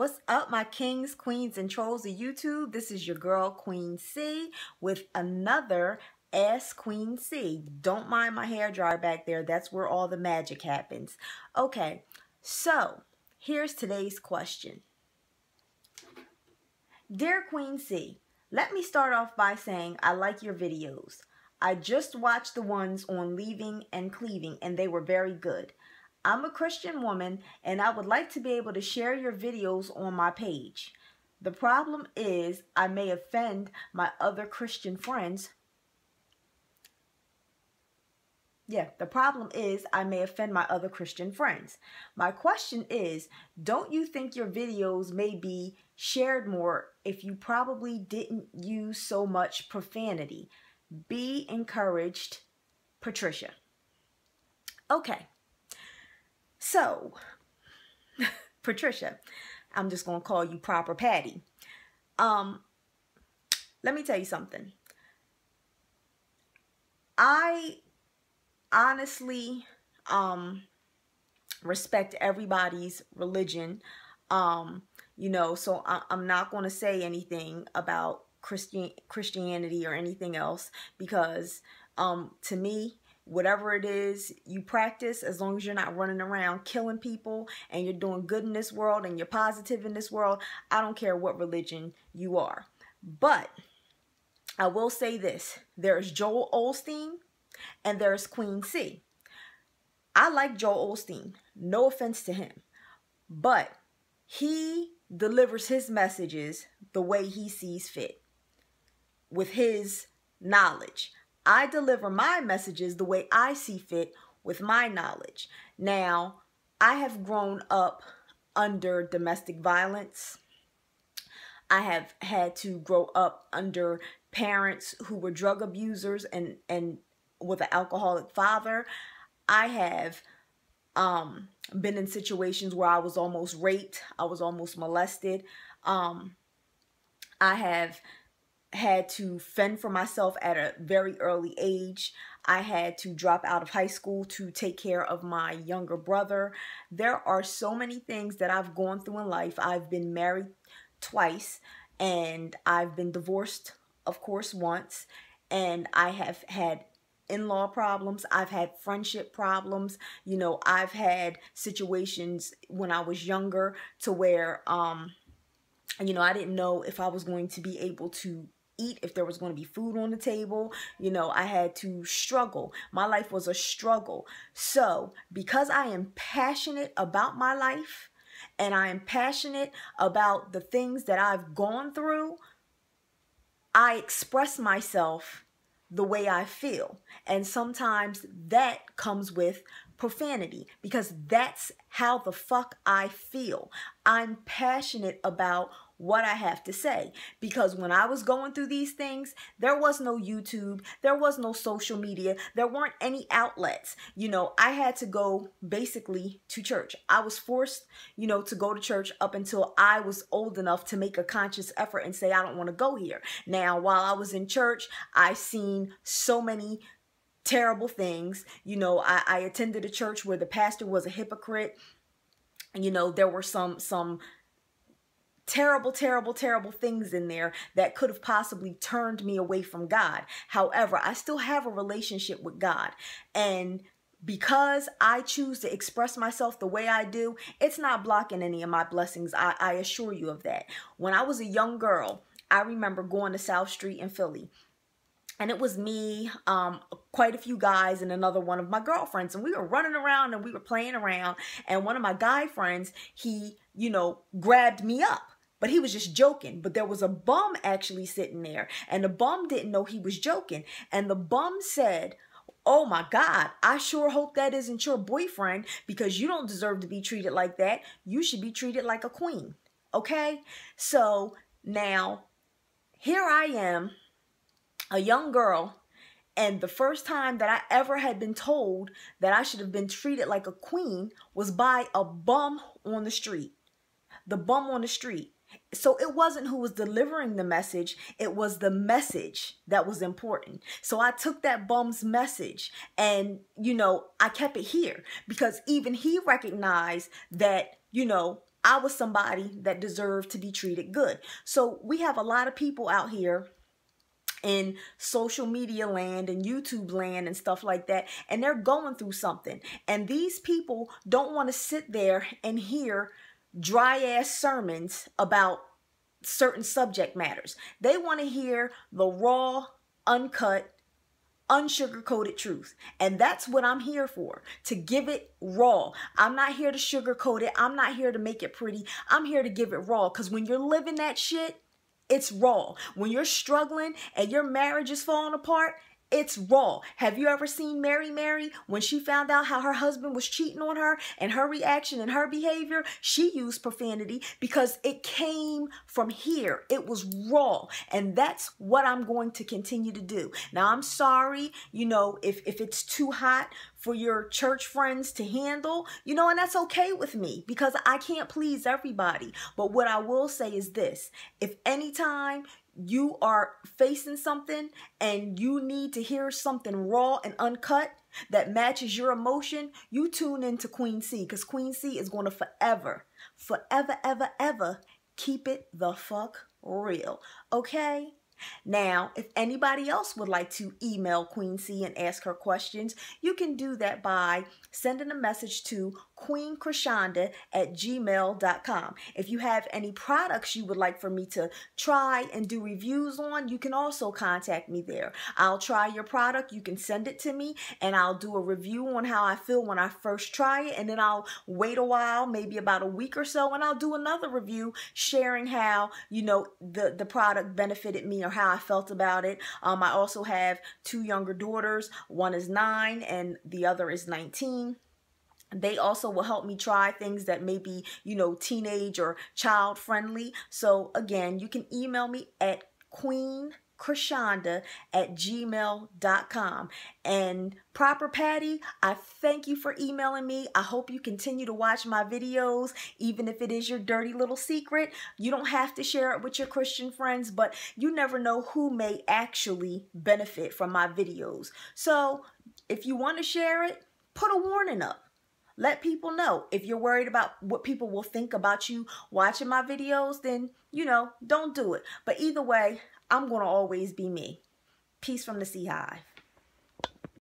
What's up, my kings, queens, and trolls of YouTube? This is your girl, Queen C, with another Ask Queen C. Don't mind my hair dryer back there. That's where all the magic happens. Okay, so here's today's question. Dear Queen C, let me start off by saying I like your videos. I just watched the ones on leaving and cleaving, and they were very good. I'm a Christian woman and I would like to be able to share your videos on my page. The problem is I may offend my other Christian friends. Yeah, the problem is I may offend my other Christian friends. My question is, don't you think your videos may be shared more if you probably didn't use so much profanity? Be encouraged, Patricia. Okay. So, Patricia, I'm just going to call you proper Patty. Um, let me tell you something. I honestly um respect everybody's religion. Um, you know, so I, I'm not going to say anything about Christian Christianity or anything else because um to me whatever it is you practice, as long as you're not running around killing people and you're doing good in this world and you're positive in this world, I don't care what religion you are. But I will say this there's Joel Osteen and there's Queen C. I like Joel Osteen, no offense to him, but he delivers his messages the way he sees fit with his knowledge. I deliver my messages the way I see fit with my knowledge. Now, I have grown up under domestic violence. I have had to grow up under parents who were drug abusers and and with an alcoholic father. I have um, been in situations where I was almost raped. I was almost molested. Um, I have had to fend for myself at a very early age. I had to drop out of high school to take care of my younger brother. There are so many things that I've gone through in life. I've been married twice and I've been divorced, of course, once. And I have had in-law problems i've had friendship problems you know i've had situations when i was younger to where um you know i didn't know if i was going to be able to eat, if there was going to be food on the table. You know, I had to struggle. My life was a struggle. So, because I am passionate about my life and I am passionate about the things that I've gone through, I express myself the way I feel. And sometimes that comes with profanity because that's how the fuck I feel. I'm passionate about what I have to say. Because when I was going through these things, there was no YouTube, there was no social media, there weren't any outlets. You know, I had to go basically to church. I was forced, you know, to go to church up until I was old enough to make a conscious effort and say, I don't want to go here. Now, while I was in church, I seen so many terrible things. You know, I, I attended a church where the pastor was a hypocrite. You know, there were some some terrible, terrible, terrible things in there that could have possibly turned me away from God. However, I still have a relationship with God. And because I choose to express myself the way I do, it's not blocking any of my blessings. I, I assure you of that. When I was a young girl, I remember going to South Street in Philly and it was me, um, quite a few guys, and another one of my girlfriends. And we were running around and we were playing around. And one of my guy friends, he, you know, grabbed me up but he was just joking. But there was a bum actually sitting there, and the bum didn't know he was joking. And the bum said, Oh my God, I sure hope that isn't your boyfriend because you don't deserve to be treated like that. You should be treated like a queen. Okay? So now, here I am, a young girl, and the first time that I ever had been told that I should have been treated like a queen was by a bum on the street. The bum on the street so it wasn't who was delivering the message it was the message that was important so i took that bum's message and you know i kept it here because even he recognized that you know I was somebody that deserved to be treated good. So we have a lot of people out here in social media land and YouTube land and stuff like that, and they're going through something. And these people don't want to sit there and hear dry ass sermons about certain subject matters. They want to hear the raw, uncut, unsugar-coated truth. And that's what I'm here for, to give it raw. I'm not here to sugarcoat it. I'm not here to make it pretty. I'm here to give it raw because when you're living that shit, it's raw. When you're struggling and your marriage is falling apart, it's raw. Have you ever seen Mary Mary when she found out how her husband was cheating on her and her reaction and her behavior? She used profanity because it came from here. It was raw. And that's what I'm going to continue to do. Now, I'm sorry, you know, if, if it's too hot for your church friends to handle, you know, and that's okay with me because I can't please everybody. But what I will say is this if anytime you are facing something and you need to hear something raw and uncut that matches your emotion, you tune into Queen C because Queen C is going to forever, forever, ever, ever keep it the fuck real. Okay? Now, if anybody else would like to email Queen C and ask her questions, you can do that by sending a message to queenchrishonda at gmail.com. If you have any products you would like for me to try and do reviews on, you can also contact me there. I'll try your product, you can send it to me, and I'll do a review on how I feel when I first try it, and then I'll wait a while, maybe about a week or so, and I'll do another review sharing how, you know, the, the product benefited me or how I felt about it. Um, I also have two younger daughters. One is nine and the other is 19 they also will help me try things that may be, you know, teenage or child friendly. So again, you can email me at queen Chrishonda at gmail.com. And Proper Patty, I thank you for emailing me. I hope you continue to watch my videos, even if it is your dirty little secret. You don't have to share it with your Christian friends, but you never know who may actually benefit from my videos. So if you want to share it, put a warning up. Let people know. If you're worried about what people will think about you watching my videos, then, you know, don't do it. But either way, I'm going to always be me. Peace from the C Hive.